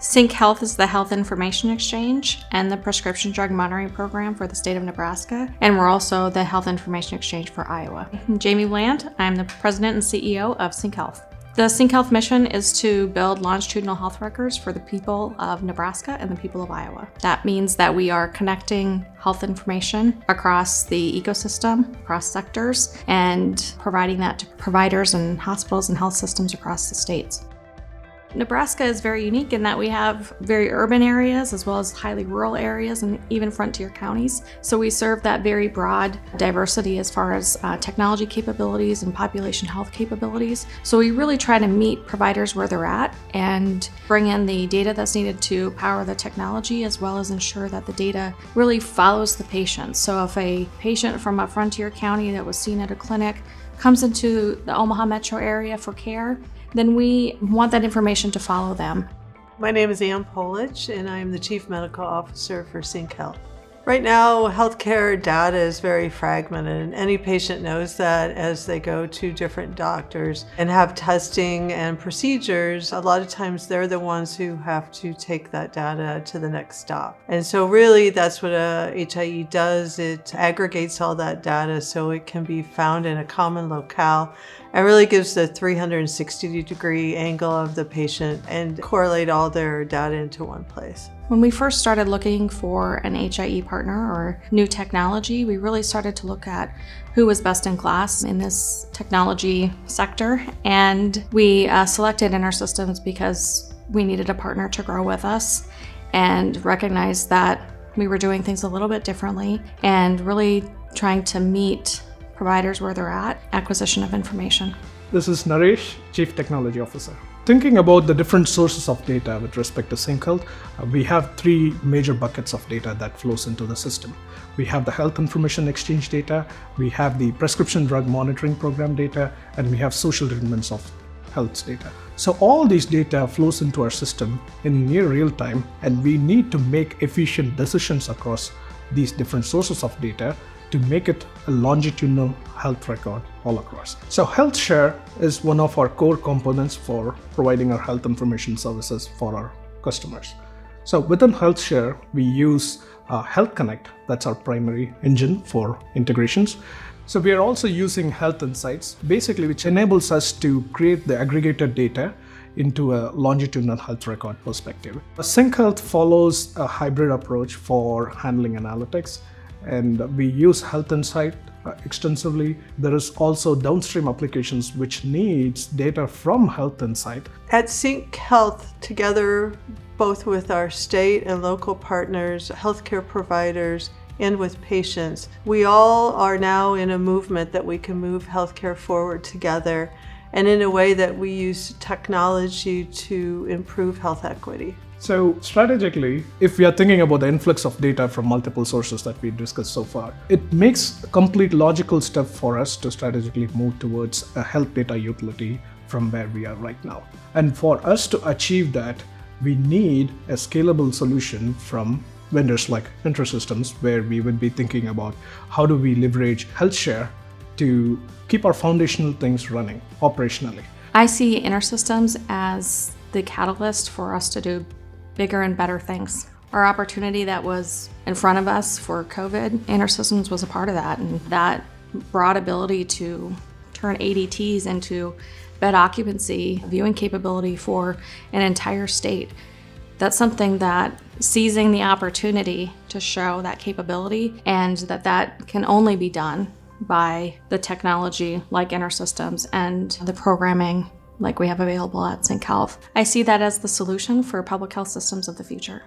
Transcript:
CyncHealth is the health information exchange and the prescription drug monitoring program for the state of Nebraska, and we're also the health information exchange for Iowa. I'm Jamie Bland, I'm the president and CEO of CyncHealth. The CyncHealth mission is to build longitudinal health records for the people of Nebraska and the people of Iowa. That means that we are connecting health information across the ecosystem, across sectors, and providing that to providers and hospitals and health systems across the states. Nebraska is very unique in that we have very urban areas as well as highly rural areas and even frontier counties. So we serve that very broad diversity as far as uh, technology capabilities and population health capabilities. So we really try to meet providers where they're at and bring in the data that's needed to power the technology as well as ensure that the data really follows the patient. So if a patient from a frontier county that was seen at a clinic comes into the Omaha metro area for care, then we want that information to follow them. My name is Ann Polich, and I am the Chief Medical Officer for CyncHealth. Right now, healthcare data is very fragmented, and any patient knows that as they go to different doctors and have testing and procedures. A lot of times, they're the ones who have to take that data to the next stop. And so, really, that's what uh, a HIE does it aggregates all that data so it can be found in a common locale and really gives the 360 degree angle of the patient and correlate all their data into one place. When we first started looking for an HIE partner or new technology, we really started to look at who was best in class in this technology sector. And we uh, selected InterSystems because we needed a partner to grow with us and recognized that we were doing things a little bit differently and really trying to meet providers where they're at, acquisition of information. This is Naresh, Chief Technology Officer. Thinking about the different sources of data with respect to CyncHealth, uh, we have three major buckets of data that flows into the system. We have the health information exchange data, we have the prescription drug monitoring program data, and we have social determinants of health data. So all these data flows into our system in near real time, and we need to make efficient decisions across these different sources of data to make it a longitudinal health record all across. So HealthShare is one of our core components for providing our health information services for our customers. So within HealthShare, we use uh, Health Connect, that's our primary engine for integrations. So we are also using Health Insights, basically which enables us to create the aggregated data into a longitudinal health record perspective. CyncHealth follows a hybrid approach for handling analytics and we use Health Insight uh, extensively. There is also downstream applications which needs data from Health Insight. At CyncHealth, together both with our state and local partners, healthcare providers, and with patients, we all are now in a movement that we can move healthcare forward together and in a way that we use technology to improve health equity. So strategically, if we are thinking about the influx of data from multiple sources that we discussed so far, it makes a complete logical step for us to strategically move towards a health data utility from where we are right now. And for us to achieve that, we need a scalable solution from vendors like InterSystems, where we would be thinking about how do we leverage HealthShare to keep our foundational things running operationally. I see InterSystems as the catalyst for us to do bigger and better things. Our opportunity that was in front of us for COVID, InterSystems was a part of that, and that broad ability to turn ADTs into bed occupancy viewing capability for an entire state. That's something that seizing the opportunity to show that capability and that that can only be done by the technology like InterSystems and the programming like we have available at CyncHealth. I see that as the solution for public health systems of the future.